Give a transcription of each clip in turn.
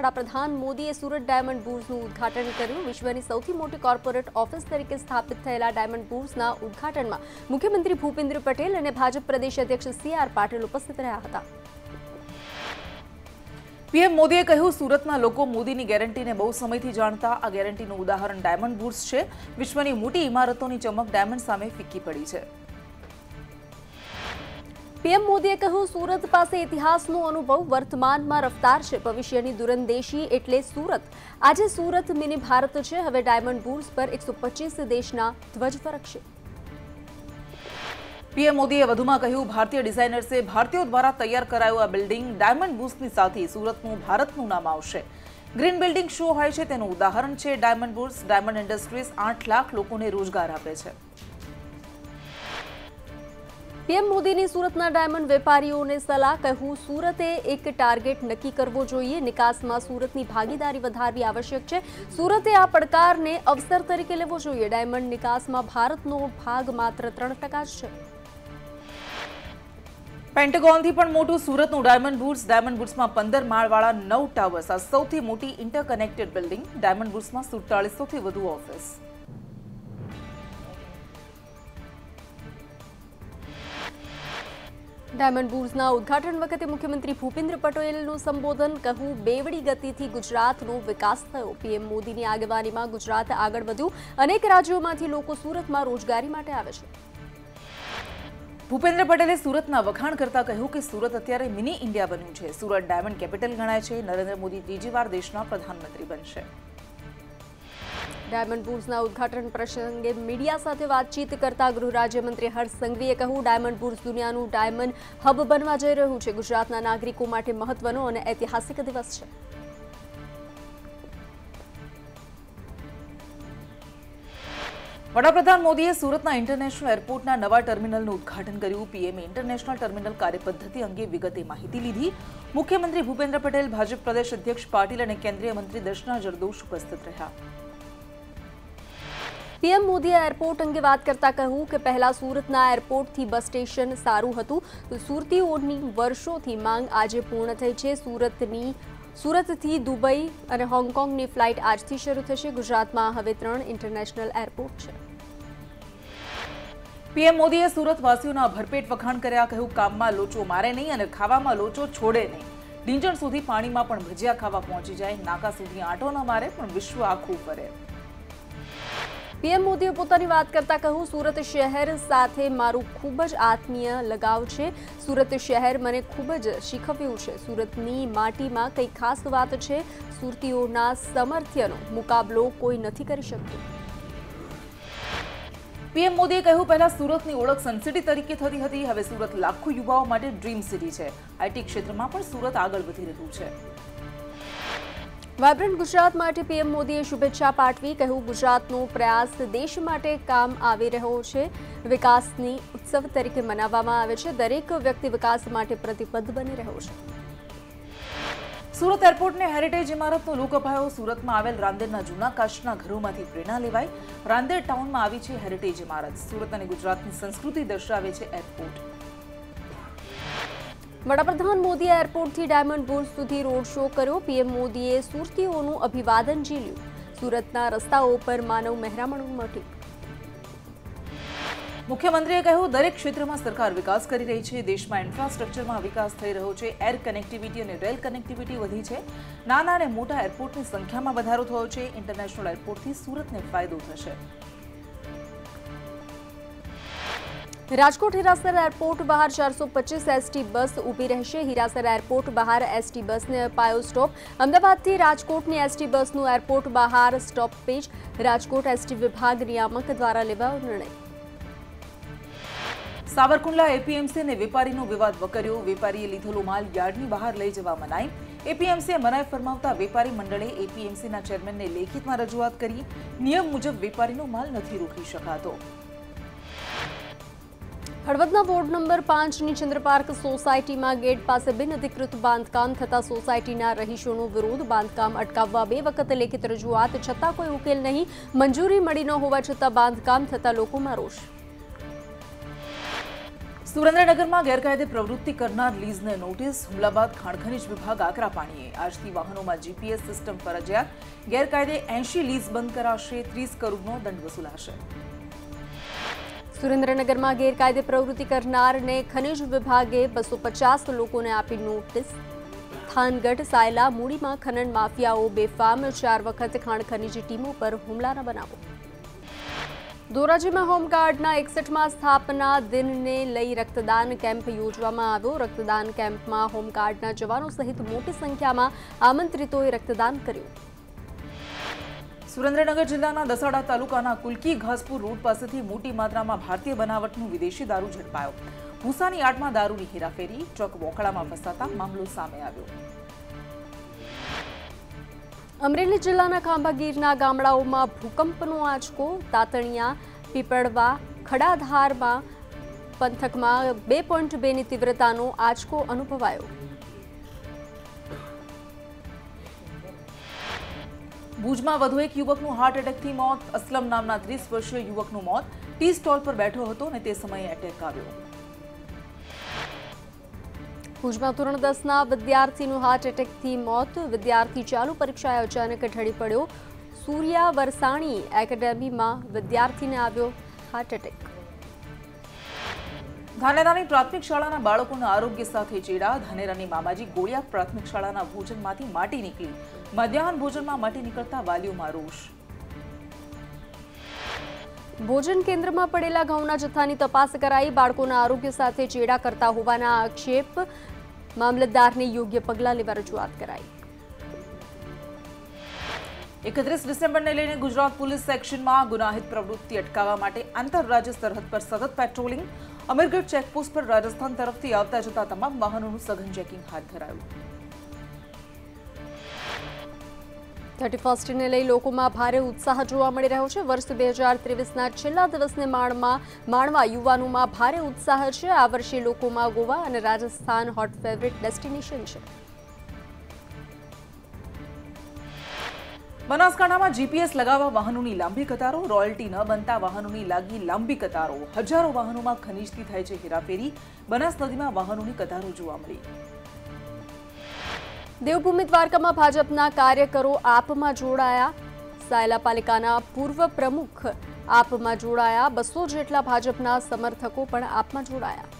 વડાપ્રધાન મોદીએ સુરત ડાયમંડ બુર્સનું ઉદ્ઘાટન કર્યું. વિશ્વની સૌથી મોટી કોર્પોરેટ ઓફિસ તરીકે સ્થાપિત થયેલા ડાયમંડ બુર્સના ઉદ્ઘાટનમાં મુખ્યમંત્રી ભૂપેન્દ્ર પટેલ અને ભાજપ પ્રદેશ અધ્યક્ષ સી આર પાટીલ ઉપસ્થિત રહ્યા હતા. પીએમ મોદીએ કહ્યું, સુરતના લોકો મોદીની ગેરંટીને બહુ સમયથી જાણતા. આ ગેરંટીનું ઉદાહરણ ડાયમંડ બુર્સ છે. વિશ્વની મોટી ઇમારતોની ચમક ડાયમંડ સામે ફિક્કી પડી છે. પીએમ મોદીએ કહ્યું, સુરત પાસે ઇતિહાસનો અનુભવ વર્તમાનમાં રફતાર છે. ભવિષ્યની દુરંદેશી એટલે સુરત. આજે સુરત મિની ભારત છે. હવે ડાયમંડ બુર્સ પર એકસો દેશના ધ્વજ ફરકશે. પીએમ મોદીએ વધુમાં કહ્યું, ભારતીય ડિઝાઇનર્સે ભારતીયો દ્વારા તૈયાર કરાયું આ બિલ્ડિંગ ડાયમંડ બુર્સની સાથે સુરતનું ભારતનું નામ આવશે. ગ્રીન બિલ્ડિંગ શું હોય છે તેનું ઉદાહરણ છે. ડાયમંડ બુર્સ ડાયમંડ ઇન્ડસ્ટ્રીઝ આઠ લાખ લોકોને રોજગાર આપે છે. પીએમ મોદીની સુરતના ડાયમંડ વેપારીઓને સલાહ કહ્યું સુરતે એક ટાર્ગેટ નક્કી કરવો જોઈએ. નિકાસમાં સુરતની ભાગીદારી વધારવી આવશ્યક છે. સુરતે આ પડકારને અવસર તરીકે લેવો જોઈએ. ડાયમંડ નિકાસમાં ભારતનો ભાગ માત્ર ત્રણ ટકા છે. પેન્ટેગોનથી પણ મોટું સુરતનું ડાયમંડ બુટ્સ ડાયમંડ બુટ્સમાં પંદર માળવાળા નવ ટાવર્સ. આ સૌથી મોટી ઇન્ટરકનેક્ટેડ બિલ્ડિંગ ડાયમંડ બુટ્સમાં સુડતાળીસોથી વધુ ઓફિસ. ડાયમંડ બુર્સના ઉદઘાટન વખતે મુખ્યમંત્રી ભૂપેન્દ્ર પટેલનું સંબોધન કહ્યું બેવડી ગતિથી ગુજરાતનો વિકાસ થયો. પીએમ મોદીની આગેવાનીમાં ગુજરાત આગળ વધ્યું. અનેક રાજ્યોમાંથી લોકો સુરતમાં રોજગારી માટે આવે છે. ભૂપેન્દ્ર પટેલે સુરતના વખાણ કરતા કહ્યું કે સુરત અત્યારે મિની ઇન્ડિયા બન્યું છે. સુરત ડાયમંડ કેપિટલ ગણાય છે. નરેન્દ્ર મોદી ત્રીજી દેશના પ્રધાનમંત્રી બનશે. ડાયમંડ બુર્સના ઉદઘાટન પ્રસંગે મીડિયા સાથે વાતચીત કરતા ગૃહ રાજ્યમંત્રી હર્ષ સંઘવીએ કહ્યું, ડાયમંડ બુર્સ દુનિયાનું ડાયમંડ હબ બનવા જઈ રહ્યું છે. ગુજરાતના નાગરિકો માટે મહત્વનો અને ઐતિહાસિક દિવસ છે. વડાપ્રધાન મોદીએ સુરતના ઇન્ટરનેશનલ એરપોર્ટના નવા ટર્મિનલનું ઉદ્ઘાટન કર્યું. પીએમએ ઇન્ટરનેશનલ ટર્મિનલ કાર્યપદ્ધતિ અંગે વિગતે માહિતી લીધી. મુખ્યમંત્રી ભૂપેન્દ્ર પટેલ, ભાજપ પ્રદેશ અધ્યક્ષ પાટીલ અને કેન્દ્રીય મંત્રી દર્શના જરદોશ ઉપસ્થિત રહ્યા. પીએમ મોદીએ એરપોર્ટ અંગે વાત કરતા કહ્યું કે પહેલા સુરતના એરપોર્ટથી બસ સ્ટેશન સારું હતું. સુરતીઓની વર્ષોથી માંગ આજે પૂર્ણ થઈ છે. સુરતની, સુરતથી દુબઈ અને હોંગકોંગની ફ્લાઇટ આજથી શરૂ થશે. ગુજરાતમાં હવે ત્રણ ઇન્ટરનેશનલ એરપોર્ટ છે. પીએમ મોદીએ સુરતવાસીઓના ભરપેટ વખાણ કર્યા, કહ્યું કામમાં લોચો મારે નહીં અને ખાવામાં લોચો છોડે નહીં. ડીંજણ સુધી પાણીમાં પણ ભજીયા ખાવા પહોંચી જાય. નાકા સુધી આંટો ન મારે, પણ વિશ્વ આખું ફરે પીએમ મોદીએ પોતાની વાત કરતા કહ્યું, સુરત શહેર સાથે મારું ખૂબ જ આત્મીય લગાવ છે. સુરત શહેર મને ખૂબ જ શીખવ્યું છે. સુરતની માટીમાં કંઈ ખાસ વાત છે? સુરતીઓના સમર્થ્યનો મુકાબલો કોઈ નથી કરી શકતું. પીએમ મોદીએ કહ્યું, પહેલા સુરતની ઓળખ સનસિટી તરીકે થતી હતી. હવે સુરત લાખો યુવાઓ માટે ડ્રીમ સિટી છે. આઈટી ક્ષેત્રમાં પણ સુરત આગળ વધી રહ્યું છે. વાયબ્રન્ટ ગુજરાત માટે પીએમ મોદીએ શુભેચ્છા પાઠવી, કહ્યું ગુજરાતનો પ્રયાસ દેશ માટે કામ આવી રહ્યો છે. વિકાસની ઉત્સવ તરીકે મનાવવામાં આવે છે. દરેક વ્યક્તિ વિકાસ માટે પ્રતિબદ્ધ બની રહ્યો છે. સુરત એરપોર્ટને હેરિટેજ ઇમારતનો લુક અપાયો. સુરતમાં આવેલ રાંદેરના જૂના કાચના ઘરોમાંથી પ્રેરણા લેવાય રાંદેર ટાઉનમાં આવી છે હેરિટેજ ઇમારત. સુરત અને ગુજરાતની સંસ્કૃતિ દર્શાવે છે એરપોર્ટ વડાપ્રધાન મોદીએ એરપોર્ટથી ડાયમંડ બુર્સ સુધી રોડ શો કર્યો. પીએમ મોદીએ સુરતીઓનું અભિવાદન ઝીલ્યું. સુરતના રસ્તાઓ પર માનવ મહેરામણ ઉમટ્યું મુખ્યમંત્રીએ કહ્યું, દરેક ક્ષેત્રમાં સરકાર વિકાસ કરી રહી છે, દેશમાં ઇન્ફ્રાસ્ટ્રક્ચરમાં વિકાસ થઈ રહ્યો છે, એર કનેક્ટિવિટી અને રેલ કનેક્ટિવિટી વધી છે. નાના અને મોટા એરપોર્ટની સંખ્યામાં વધારો થયો છે, ઇન્ટરનેશનલ એરપોર્ટથી સુરતને ફાયદો થશે. રાજકોટ હીરાસર એરપોર્ટ બહાર ચારસો પચીસ એસટી બસ ઊભી રહેશે. હીરાસર એરપોર્ટ બહાર એસટી બસને અપાયો સ્ટોપ. અમદાવાદથી રાજકોટની એસટી બસનું એરપોર્ટ બહાર સ્ટોપ પેજ. રાજકોટ એસટી વિભાગ નિયામક દ્વારા લેવાયો નિર્ણય. સાવરકુંડલા એપીએમસી અને વેપારીનો વિવાદ વકર્યો. વેપારીએ લીધેલો માલ યાર્ડની બહાર લઈ જવા મનાઈ. એપીએમસીએ મનાઈ ફરમાવતા વેપારી મંડળે એપીએમસીના ચેરમેનને લેખિતમાં રજૂઆત કરી. નિયમ મુજબ વેપારીનો માલ નથી રોકી શકાતો. હળવદના વોર્ડ નંબર પાંચની ચંદ્રપાર્ક સોસાયટીમાં ગેટ પાસે બિનઅધિકૃત બાંધકામ થતા સોસાયટીના રહીશોનો વિરોધ. બાંધકામ અટકાવવા બે વખત લેખિત રજૂઆત, છતાં કોઈ ઉકેલ નહીં. મંજૂરી મળી ન હોવા છતાં બાંધકામ થતા લોકોમાં રોષ. સુરેન્દ્રનગરમાં ગેરકાયદે પ્રવૃત્તિ કરનાર લીઝને નોટિસ હુમલા બાદ ખાણખનીજ વિભાગ, આકરા પાણીએ. આજથી વાહનોમાં જીપીએસ સિસ્ટમ ફરજિયાત. ગેરકાયદે એંશી લીઝ બંધ કરાશે, ત્રીસ કરોડનો દંડ વસૂલાશે. સુરેન્દ્રનગરમાં ગેરકાયદે પ્રવૃત્તિ કરનારને ખનિજ વિભાગે બસો પચાસ લોકોને આપી નોટિસ. થાનગઢ સાયલા મૂડીમાં ખનન માફિયાઓ બેફામ, ચાર વખત ખાણ ખનીજી ટીમો પર હુમલાના બનાવો. ધોરાજીમાં હોમગાર્ડના એકસઠમાં સ્થાપના દિનને લઈ રક્તદાન કેમ્પ યોજવામાં આવ્યો. રક્તદાન કેમ્પમાં હોમગાર્ડના જવાનો સહિત મોટી સંખ્યામાં આમંત્રિતોએ રક્તદાન કર્યું. સુરેન્દ્રનગર જિલ્લાના દસાડા તાલુકાના કુલકી ઘાસપુર રોડ પાસેથી મોટી માત્રામાં ભારતીય બનાવટનું વિદેશી દારૂ ઝડપાયો. ભૂસાની આડમાં દારૂની હેરાફેરી, ટ્રક વોખડામાં ફસાતા મામલો સામે આવ્યો. અમરેલી જિલ્લાના ખાંભાગીરના ગામડાઓમાં ભૂકંપનો આંચકો, તાતણિયા, પીપળવા, ખડાધારમાં પંથકમાં બે પોઈન્ટ બેની તીવ્રતાનો આંચકો અનુભવાયો. ભુજમાં વધુ એક યુવકનું હાર્ટ એટેકથી મોત. અસલમ નામના ત્રીસ વર્ષીય યુવકનું મોત. ટી સ્ટોલ પર બેઠો હતો અને તે સમયે એટેક આવ્યો ભુજમાં ધોરણ દસના વિદ્યાર્થીનું હાર્ટ એટેકથી મોત. વિદ્યાર્થી ચાલુ પરીક્ષાએ અચાનક ઢળી પડ્યો. સૂર્યા વરસાણી એકેડેમીમાં વિદ્યાર્થીને આવ્યો હાર્ટ એટેક ધાનેરાની પ્રાથમિક શાળાના બાળકોના આરોગ્ય સાથે ચેડા. ધાનેરાની મામાજી ગોળિયા પ્રાથમિક શાળાના ભોજનમાંથી માટી નીકળી. મધ્યાહન ભોજનમાં માટી નીકળતા વાલીઓમાં રોષ. ભોજન કેન્દ્રમાં પડેલા ઘઉંના જથ્થાની તપાસ કરાઈ બાળકોના આરોગ્ય સાથે ચેડા કરતા હોવાના આક્ષેપ મામલતદારને યોગ્ય પગલાં લેવા રજૂઆત કરાઈ. એકત્રીસ ડિસેમ્બરને લઈને ગુજરાત પોલીસ સેક્શનમાં ગુનાહિત પ્રવૃત્તિ અટકાવવા માટે આંતરરાજ્ય સરહદ પર સતત પેટ્રોલિંગ અમીરગઢ ચેકપોસ્ટ પર રાજસ્થાન તરફથી આવતા જતા તમામ વાહનોનું સઘન ચેકિંગ હાથ ધરાયું. થર્ટી ફર્સ્ટને લઈ લોકોમાં ભારે ઉત્સાહ જોવા મળી રહ્યો છે. વર્ષ બે હજાર ત્રેવીસના છેલ્લા દિવસને માણમાં, માણવા યુવાનોમાં ભારે ઉત્સાહ છે. આ વર્ષે લોકોમાં ગોવા અને રાજસ્થાન હોટ ફેવરિટ ડેસ્ટિનેશન છે. બનાસકાંઠામાં જીપીએસ લગાવવા વાહનોની લાંબી કતારો, રોયલ્ટી ન બનતા વાહનોની લાગી લાંબી કતારો. હજારો વાહનોમાં ખનીજથી થાય છે હેરાફેરી. બનાસ નદીમાં વાહનોની કતારો જોવા મળી. દેવભૂમિ દ્વારકામાં ભાજપના કાર્યકરો આપમાં જોડાયા. સાયલા પાલિકાના પૂર્વ પ્રમુખ આપમાં જોડાયા. બસો જેટલા ભાજપના સમર્થકો પણ આપમાં જોડાયા.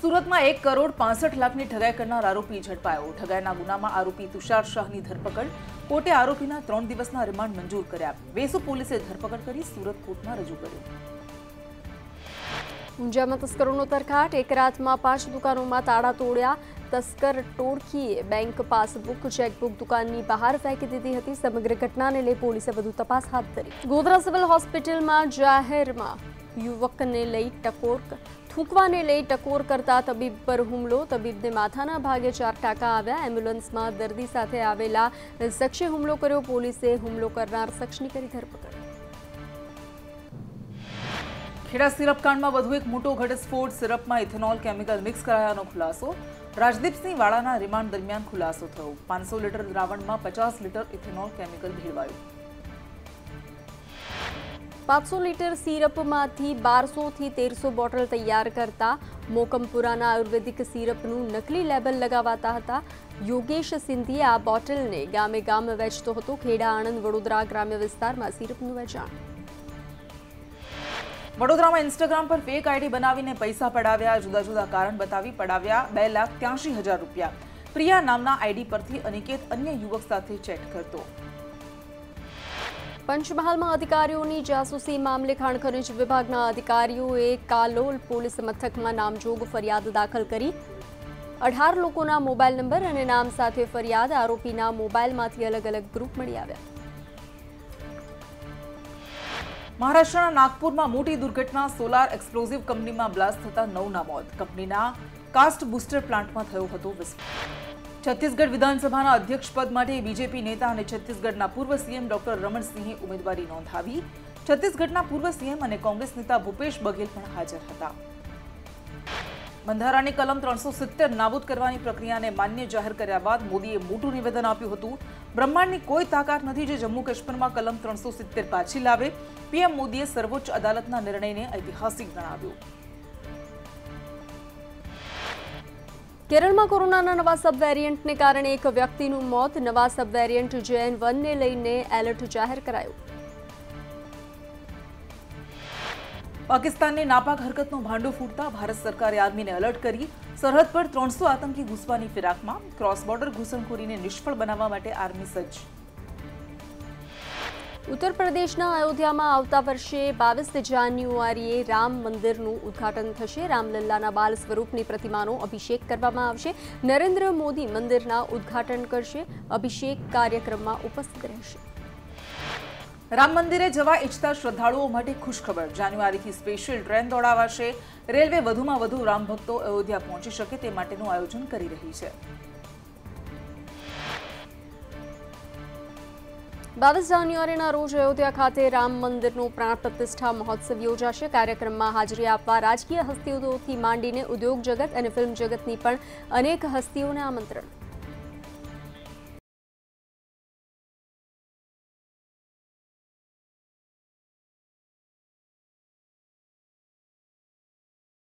સુરતમાં એક કરોડ પાસઠ લાખની ઠગાઈ કરનાર આરોપી ઝડપાયો. ઠગાઈના ગુનામાં આરોપી તુષાર શાહની ધરપકડ. કોર્ટે આરોપીના ત્રણ દિવસના રિમાન્ડ મંજૂર કર્યા. વેસુ પોલીસે ધરપકડ કરી સુરત કોર્ટમાં રજૂ કર્યો. ઊંઝામાં તસ્કરોનો તરખાટ. એક રાતમાં પાંચ દુકાનોમાં તાળા તોડ્યા. તસ્કર ટોળકીએ બેંક પાસબુક ચેકબુક દુકાનની બહાર ફેંકી દીધી હતી સમગ્ર ઘટનાને લઈ પોલીસે વધુ તપાસ હાથ ધરી ગોધરા સિવિલ હોસ્પિટલમાં જાહેરમાં યુવકને લઈ ટકોર થૂંકવાને લઈ ટકોર કરતા તબીબ પર હુમલો। તબીબને માથાના ભાગે ચાર ટાંકા આવ્યા। એમ્બ્યુલન્સમાં દર્દી સાથે આવેલા શખ્સે હુમલો કર્યો। પોલીસે હુમલો કરનાર શખ્સની કરી ધરપકડ. ખેડા સિરપ કાંડમાં વધુ એક મોટો ઘટસ્ફોટ. સિરપમાં ઇથેનોલ કેમિકલ મિક્સ કરાયાનો ખુલાસો. રાજદીપસિંહ વાળાના રિમાન્ડ દરમિયાન ખુલાસો થયો. પાંચસો લીટર દ્રાવણમાં પચાસ લીટર ઇથેનોલ કેમિકલ ભેળવાયું. પાંચસો લીટર સિરપમાંથી બારસોથી તેરસો બોટલ તૈયાર કરતા મોકમપુરાના આયુર્વેદિક સિરપનું નકલી લેબલ લગાવાતા હતા. યોગેશ સિંધીએ આ બોટલને ગામે ગામ વેચતો હતો. ખેડા આણંદ વડોદરા ગ્રામ્ય વિસ્તારમાં સિરપનું વેચાણ. વડોદરામાં ઇન્સ્ટાગ્રામ પર ફેક આઈડી બનાવીને પૈસા પડાવ્યા, જુદા જુદા કારણ બતાવી પડાવ્યા, બે લાખ ત્યાંશી હજાર રૂપિયા. પ્રિયા નામના આઈડી પરથી અનિકેત અન્ય યુવક સાથે ચેટ કરતો. પંચમહાલમાં અધિકારીઓની જાસૂસી મામલે ખાણ ખનિજ વિભાગના અધિકારીઓએ કાલોલ પોલીસ મથકમાં નામજોગ ફરિયાદ દાખલ કરી. અઢાર લોકોના મોબાઈલ નંબર અને નામ સાથે ફરિયાદ, આરોપીના મોબાઈલમાંથી અલગ અલગ ગ્રુપ મળી આવ્યા. મહારાષ્ટ્રના નાગપુરમાં મોટી દુર્ઘટના. સોલાર એક્સપ્લોઝિવ કંપનીમાં બ્લાસ્ટ થતા નવના મોત. કંપનીના કાસ્ટ બુસ્ટર પ્લાન્ટમાં થયો હતો વિસ્ફોટ. છત્તીસગઢ વિધાનસભાના અધ્યક્ષ પદ માટે બીજેપી નેતા અને છત્તીસગઢના પૂર્વ સીએમ ડોક્ટર રમણસિંહે ઉમેદવારી નોંધાવી. છત્તીસગઢના પૂર્વ સીએમ અને કોંગ્રેસ નેતા ભૂપેશ બઘેલ પણ હાજર હતા. બંધારણની કલમ ત્રણસો સિત્તેર નાબૂદ કરવાની પ્રક્રિયાને માન્ય જાહેર કર્યા બાદ મોદીએ મોટું નિવેદન આપ્યું હતું. બ્રહ્માંડની કોઈ તાકાત નથી જે જમ્મુ કાશ્મીરમાં કલમ ત્રણસો સિત્તેર પાછી લાવે. પીએમ મોદીએ સર્વોચ્ચ અદાલતના નિર્ણયને ઐતિહાસિક ગણાવ્યો. કેરળમાં કોરોનાના નવા સબ વેરિયન્ટને કારણે એક વ્યક્તિનું મોત. નવા સબ વેરિયન્ટ જેએન વનને લઈને એલર્ટ જાહેર કરાયું. પાકિસ્તાનની નાપાક હરકતનો ભાંડો ફૂટતા ભારત સરકારે આર્મીને એલર્ટ કરી. સરહદ પર ત્રણસો આતંકી ઘૂસવાની ફિરાકમાં ક્રોસ બોર્ડર ઘૂસણખોરીને નિષ્ફળ બનાવવા માટે આર્મી સજ્જ. ઉત્તર પ્રદેશના અયોધ્યામાં આવતા વર્ષે બાવીસ જાન્યુઆરીએ રામ મંદિરનું ઉદ્ઘાટન થશે. રામલલ્લાના બાલ સ્વરૂપની પ્રતિમાનો અભિષેક કરવામાં આવશે. નરેન્દ્ર મોદી મંદિરના ઉદ્ઘાટન કરશે. અભિષેક કાર્યક્રમમાં ઉપસ્થિત રહેશે. રામ મંદિરે જવા ઈચ્છતા શ્રદ્ધાળુઓ માટે ખુશખબર. જાન્યુઆરીથી સ્પેશિયલ ટ્રેન દોડાવાશે. રેલવે વધુમાં વધુ રામ ભક્તો અયોધ્યા પહોંચી શકે તે માટેનું આયોજન કરી રહી છે. બાવીસ જાન્યુઆરીના રોજ અયોધ્યા ખાતે રામ મંદિરનો પ્રાણ પ્રતિષ્ઠા મહોત્સવ યોજાશે. કાર્યક્રમમાં હાજરી આપવા રાજકીય હસ્તીઓથી માંડીને ઉદ્યોગ જગત અને ફિલ્મ જગતની પણ અનેક હસ્તીઓને આમંત્રણ.